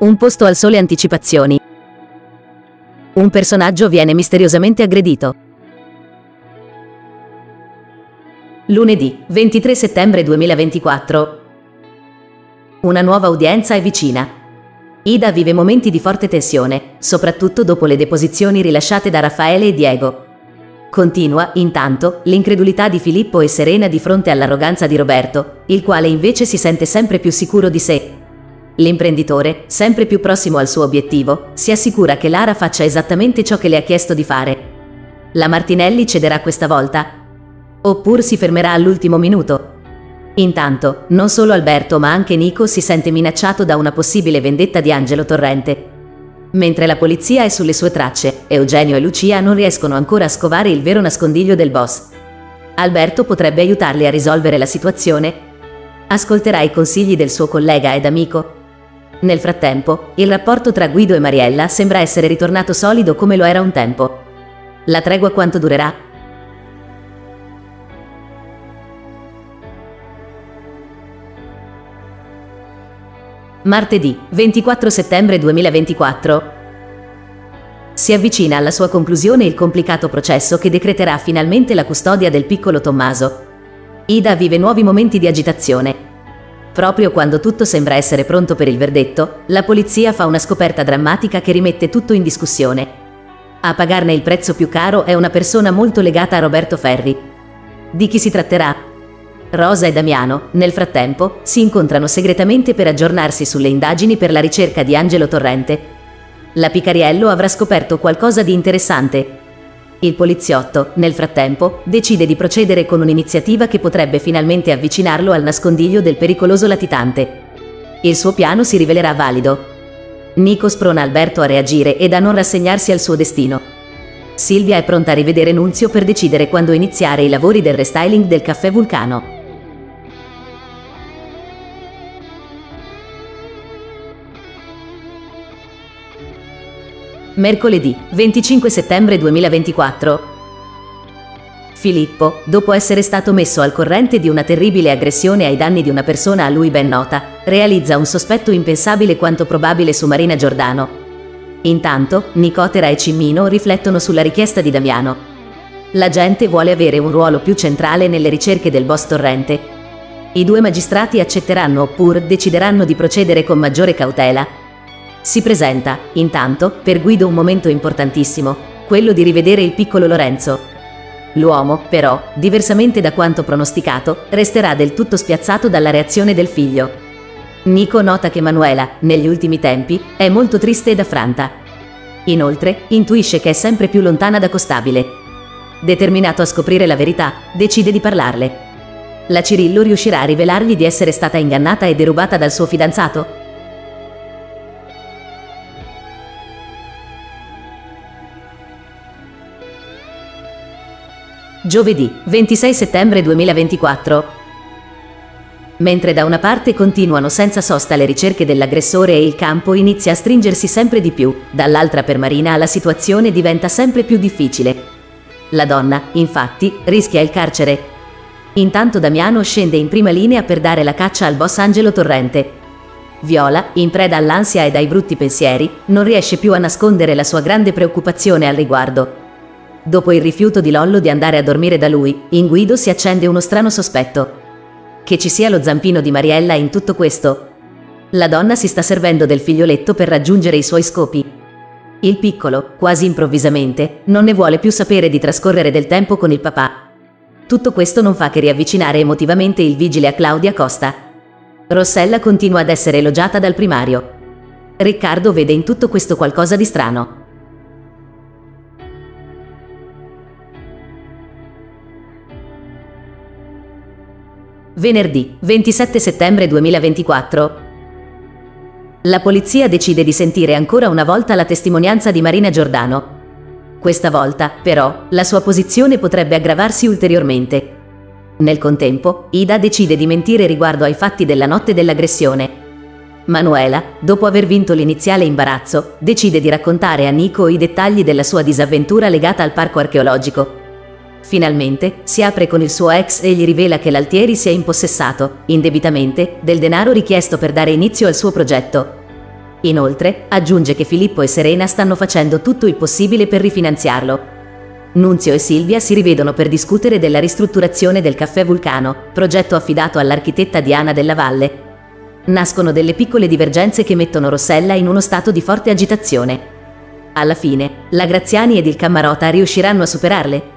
Un posto al sole anticipazioni. Un personaggio viene misteriosamente aggredito. Lunedì, 23 settembre 2024. Una nuova udienza è vicina. Ida vive momenti di forte tensione, soprattutto dopo le deposizioni rilasciate da Raffaele e Diego. Continua, intanto, l'incredulità di Filippo e Serena di fronte all'arroganza di Roberto, il quale invece si sente sempre più sicuro di sé. L'imprenditore, sempre più prossimo al suo obiettivo, si assicura che Lara faccia esattamente ciò che le ha chiesto di fare. La Martinelli cederà questa volta? Oppure si fermerà all'ultimo minuto? Intanto, non solo Alberto ma anche Nico si sente minacciato da una possibile vendetta di Angelo Torrente. Mentre la polizia è sulle sue tracce, Eugenio e Lucia non riescono ancora a scovare il vero nascondiglio del boss. Alberto potrebbe aiutarli a risolvere la situazione? Ascolterà i consigli del suo collega ed amico? Nel frattempo, il rapporto tra Guido e Mariella sembra essere ritornato solido come lo era un tempo. La tregua quanto durerà? Martedì, 24 settembre 2024. Si avvicina alla sua conclusione il complicato processo che decreterà finalmente la custodia del piccolo Tommaso. Ida vive nuovi momenti di agitazione. Proprio quando tutto sembra essere pronto per il verdetto, la polizia fa una scoperta drammatica che rimette tutto in discussione. A pagarne il prezzo più caro è una persona molto legata a Roberto Ferri. Di chi si tratterà? Rosa e Damiano, nel frattempo, si incontrano segretamente per aggiornarsi sulle indagini per la ricerca di Angelo Torrente. La Picariello avrà scoperto qualcosa di interessante. Il poliziotto, nel frattempo, decide di procedere con un'iniziativa che potrebbe finalmente avvicinarlo al nascondiglio del pericoloso latitante. Il suo piano si rivelerà valido. Nico sprona Alberto a reagire ed a non rassegnarsi al suo destino. Silvia è pronta a rivedere Nunzio per decidere quando iniziare i lavori del restyling del caffè Vulcano. Mercoledì 25 settembre 2024. Filippo, dopo essere stato messo al corrente di una terribile aggressione ai danni di una persona a lui ben nota, realizza un sospetto impensabile quanto probabile su Marina Giordano. Intanto, Nicotera e Cimmino riflettono sulla richiesta di Damiano. La gente vuole avere un ruolo più centrale nelle ricerche del boss Torrente. I due magistrati accetteranno oppure decideranno di procedere con maggiore cautela si presenta, intanto, per Guido un momento importantissimo, quello di rivedere il piccolo Lorenzo. L'uomo, però, diversamente da quanto pronosticato, resterà del tutto spiazzato dalla reazione del figlio. Nico nota che Manuela, negli ultimi tempi, è molto triste ed affranta. Inoltre, intuisce che è sempre più lontana da Costabile. Determinato a scoprire la verità, decide di parlarle. La Cirillo riuscirà a rivelargli di essere stata ingannata e derubata dal suo fidanzato? Giovedì 26 settembre 2024. Mentre da una parte continuano senza sosta le ricerche dell'aggressore e il campo inizia a stringersi sempre di più, dall'altra per Marina la situazione diventa sempre più difficile. La donna, infatti, rischia il carcere. Intanto Damiano scende in prima linea per dare la caccia al boss Angelo Torrente. Viola, in preda all'ansia e ai brutti pensieri, non riesce più a nascondere la sua grande preoccupazione al riguardo. Dopo il rifiuto di Lollo di andare a dormire da lui, in Guido si accende uno strano sospetto. Che ci sia lo zampino di Mariella in tutto questo. La donna si sta servendo del figlioletto per raggiungere i suoi scopi. Il piccolo, quasi improvvisamente, non ne vuole più sapere di trascorrere del tempo con il papà. Tutto questo non fa che riavvicinare emotivamente il vigile a Claudia Costa. Rossella continua ad essere elogiata dal primario. Riccardo vede in tutto questo qualcosa di strano. Venerdì 27 settembre 2024. La polizia decide di sentire ancora una volta la testimonianza di Marina Giordano. Questa volta, però, la sua posizione potrebbe aggravarsi ulteriormente. Nel contempo, Ida decide di mentire riguardo ai fatti della notte dell'aggressione. Manuela, dopo aver vinto l'iniziale imbarazzo, decide di raccontare a Nico i dettagli della sua disavventura legata al parco archeologico. Finalmente si apre con il suo ex e gli rivela che l'Altieri si è impossessato, indebitamente, del denaro richiesto per dare inizio al suo progetto. Inoltre, aggiunge che Filippo e Serena stanno facendo tutto il possibile per rifinanziarlo. Nunzio e Silvia si rivedono per discutere della ristrutturazione del caffè Vulcano, progetto affidato all'architetta Diana della Valle. Nascono delle piccole divergenze che mettono Rossella in uno stato di forte agitazione. Alla fine, la Graziani ed il Cammarota riusciranno a superarle